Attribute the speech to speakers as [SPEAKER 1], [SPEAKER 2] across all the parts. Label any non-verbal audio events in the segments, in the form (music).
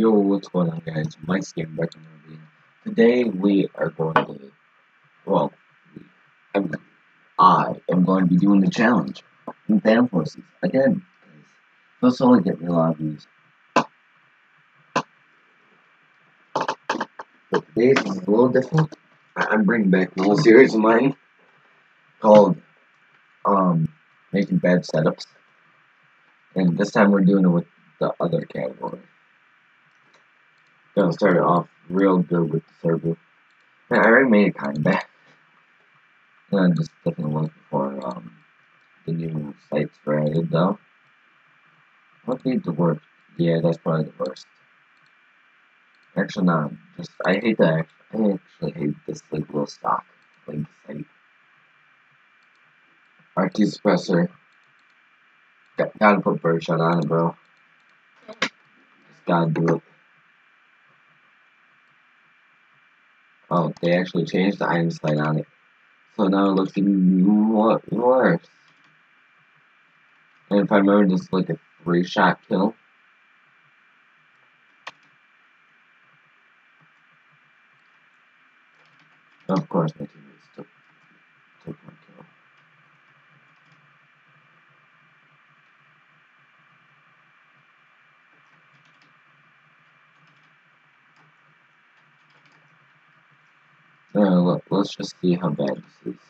[SPEAKER 1] Yo, what's going on guys? Mike's Game back in the. Today we are going to, well, I'm, I am going to be doing the challenge in Forces again. This will only get me a lot of views. But today is a little different. I'm bringing back an (laughs) old series of mine called um, Making Bad Setups. And this time we're doing it with the other category. Gonna start off real good with the server. Man, I already made it kinda bad. (laughs) And I'm just taking a look for um, the new sites for added though. What be the worst? Yeah, that's probably the worst. Actually, not. Just I hate that. I actually hate this like little stock link site. RT suppressor. Got, gotta put birdshot on it, bro. Just gotta do it. Oh, they actually changed the item sight on it. So now it looks even more worse. And if I remember, this is like a three shot kill. Of course, took, took my kill. Uh, let, let's just see how bad this is.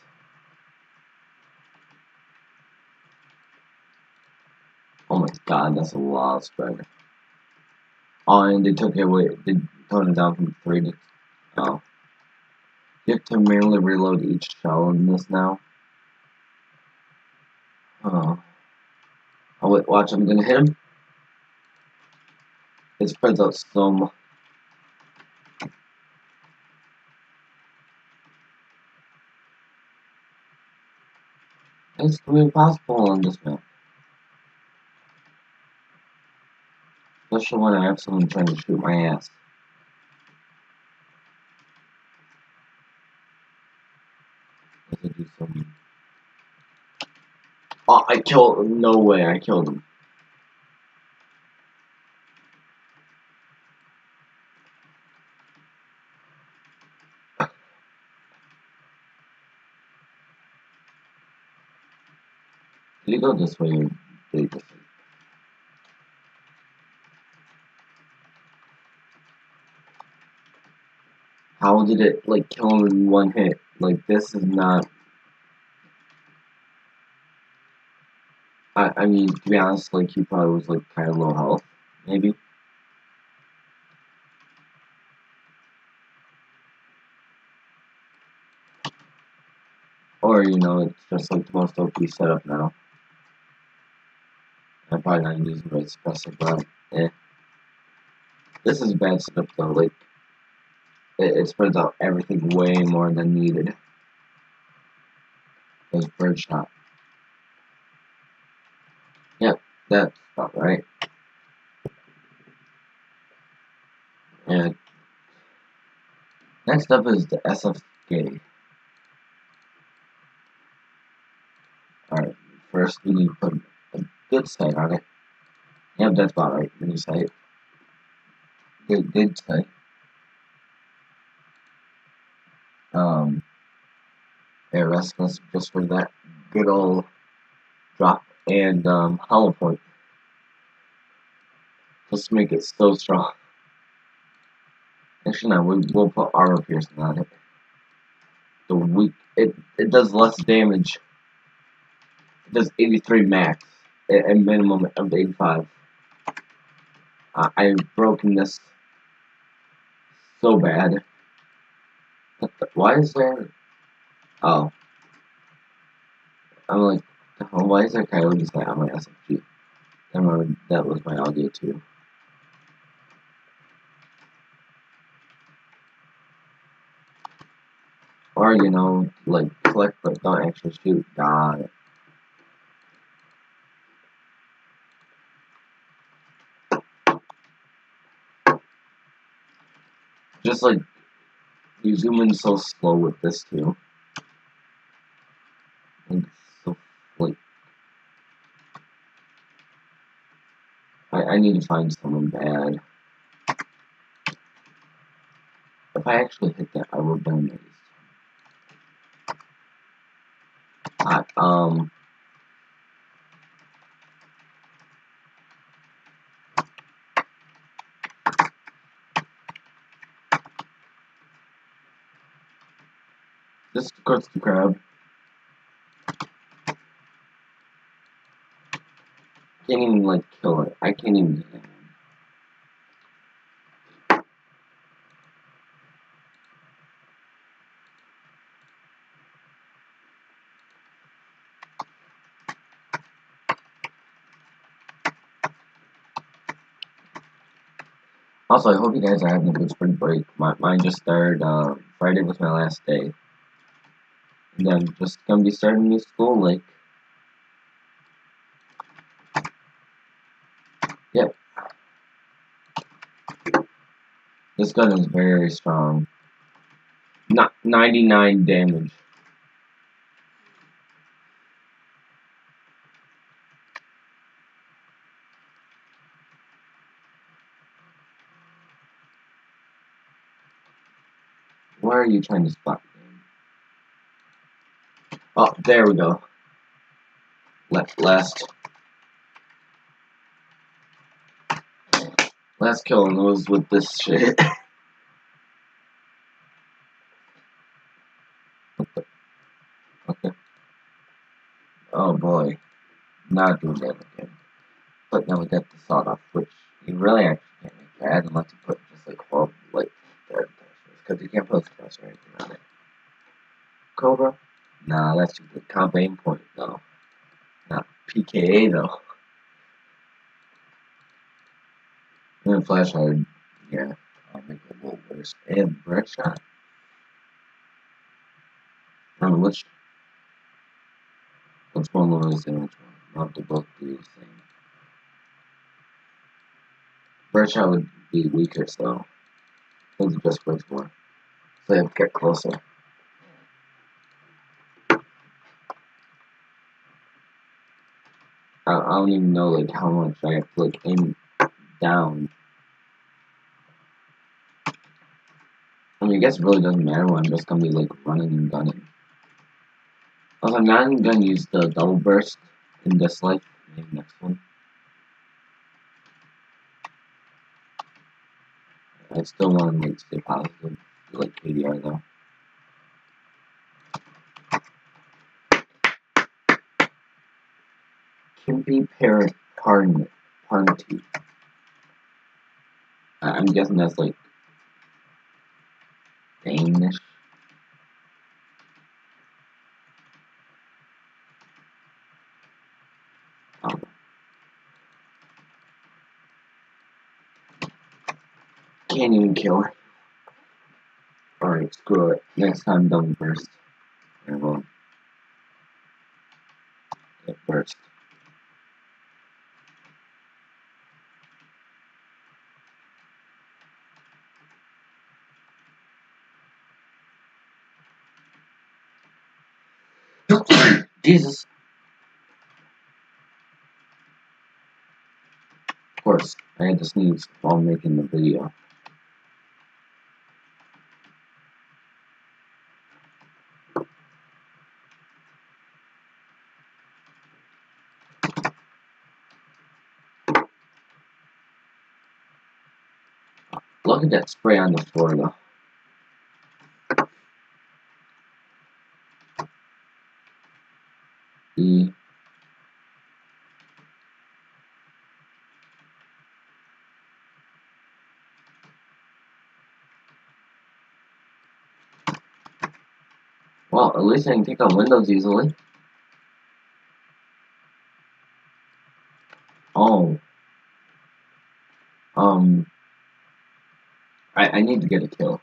[SPEAKER 1] Oh my god, that's a lot of spread. Oh, and they took it away, they toned it down from 3 to... Oh. You have to manually reload each shell in this now. Oh. Oh wait, watch, I'm gonna hit him. It spreads out so much. It's impossible on this map. Especially when I have someone trying to shoot my ass. Oh, I killed him. No way, I killed him. You go this way or did you way? How did it like kill him in one hit? Like this is not. I I mean to be honest, like he probably was like kind of low health, maybe. Or you know, it's just like the most OP setup now. I'm probably not using the right suppressor, but eh. This is bad setup though. Like it, it spreads out everything way more than needed. There's birdshot. Yep, that's about right. And next up is the SFG. Alright, first we need to put good sight on it. Yep, that's about right. Mini sight. Good, good sight. um, air restless just for that good old drop and um, hollow point. Just make it so strong. Actually, no, we, we'll put armor piercing on it. The weak, it, it does less damage. It does 83 max, a, a minimum of 85. Uh, I've broken this so bad. The, why is there? Oh. I'm like, oh, why is there coyotes that on my SFG? I remember that was my audio too. Or, you know, like, collect but don't actually shoot. Got Just like you zoom in so slow with this too. Like so like I, I need to find someone bad. If I actually hit that I will be amazed. Alright, um this goes to crowd. Can't even like kill it. I can't even get it. Also, I hope you guys are having a good spring break. My, mine just started, uh, Friday was my last day. Then just gonna be starting new school, like, yep. This gun is very strong. Not 99 damage. Why are you trying to spot? Oh, there we go. Left, last. Last kill was with this shit. (laughs) okay. Oh boy. Not doing that again. But now we got the sawed off, which you really actually can't make bad unless you put just like horrible like because you can't put stress or anything on it. Cobra? Nah, that's just comp aim point though. Not PKA though. And then flashlight, yeah, I'll make it a little worse. And birdshot. Know which which one was in which one. Not the both do the same. Birdshot would be weaker, so those are just first more. So I have to get closer. I, I don't even know like how much I have to like aim down. I mean, I guess it really doesn't matter when I'm just gonna be like running and gunning. Also, I'm not even gonna use the double burst in this life. Maybe next one. I still want to like stay positive, like KDR though. Kimpy Parent Pardon Parnity. I'm guessing that's like Danish. Oh. Can't even kill her. Alright, screw it. Next time, double burst. Everyone. It burst. (coughs) Jesus. Of course, I had to sneeze while making the video. Look at that spray on the floor though. Well, at least I can take on windows easily. Oh. Um. I, I need to get a kill.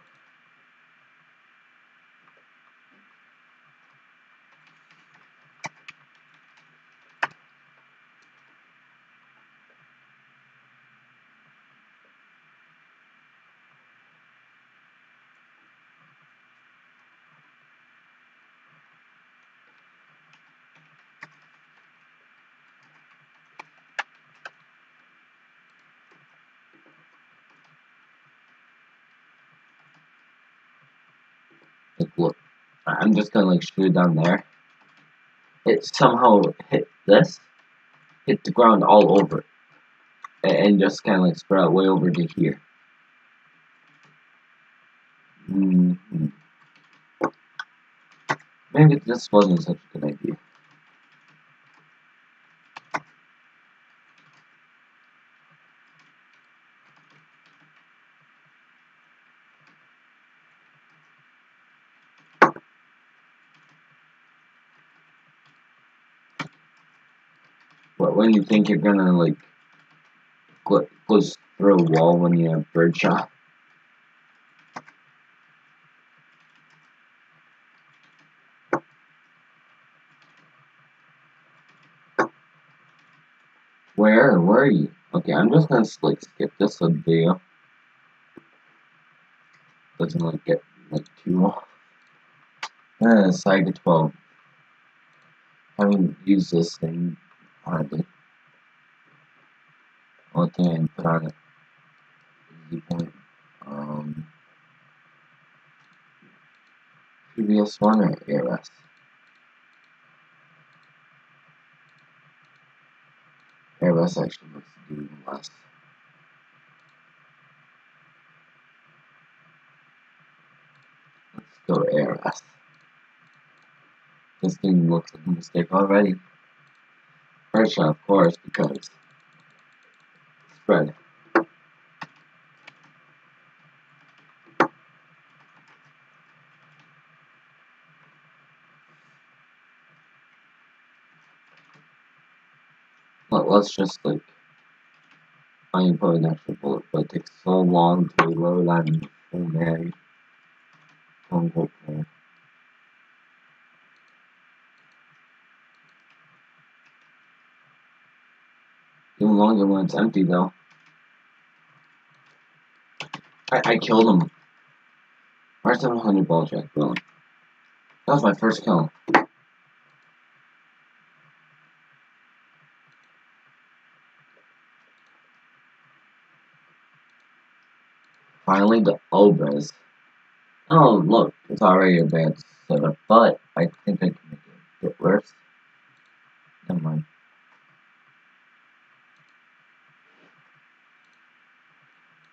[SPEAKER 1] Like, look, I'm just gonna like shoot down there. It somehow hit this, hit the ground all over, and just kind of like spread out way over to here. Mm -hmm. Maybe this wasn't such a good idea. But when you think you're gonna like go, through a wall when you have bird shot. Where? Where are you? Okay, I'm just gonna like skip this video. Doesn't like get like too long. Uh, Saiga 12. Having used this thing it is the point. Um, PBS one or ARS? ARS actually looks do less. Let's go ARS. This thing looks like a mistake already. Of course, because spread. But let's just like find put an extra bullet, but it takes so long to load on oh man. Don't go for Longer when it's empty though. I, I killed him. R700 ball jack, bro. That was my first kill. Finally, the Obrez. Oh, look, it's already a bad setup, but I think I can make it a bit worse. Never mind.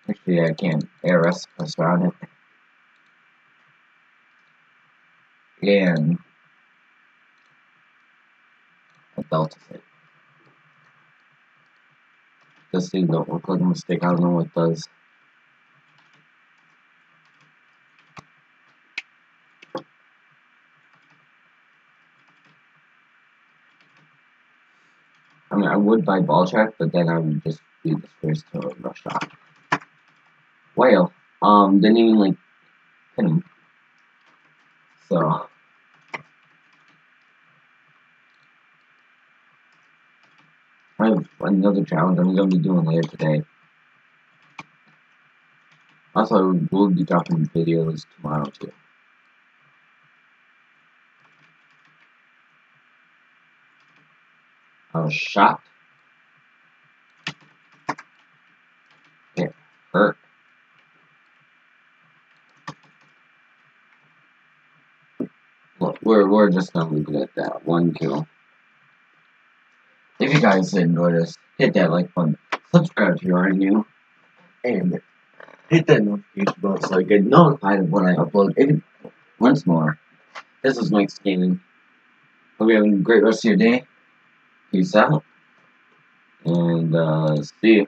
[SPEAKER 1] Actually, I can't air us around it. And a delta hit. This thing don't look like a mistake, I don't know what it does. I mean, I would buy ball track, but then I would just be the first to rush off whale. Um, didn't even like hit him. So. I have another challenge I'm gonna be doing later today. Also, we'll be dropping videos tomorrow too. I was shot. It hurt. We're, we're just gonna leave it at that. One kill. If you guys enjoyed this, hit that like button. Subscribe if you aren't new. And hit that notification bell so I get notified of when I upload it once more. This is Mike Gaming. Hope you have a great rest of your day. Peace out. And uh, see you.